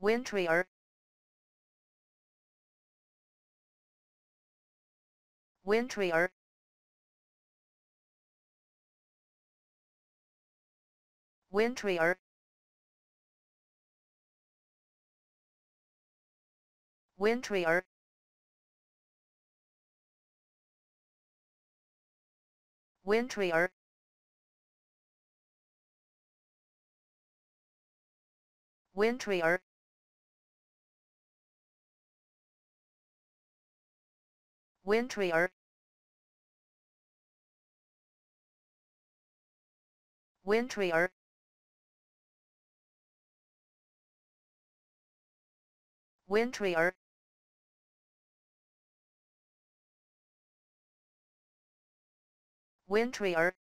Wintrier Wintrier Wintrier Wintrier Wintrier Wintrier Wintrier Wintrier Wintrier Wintrier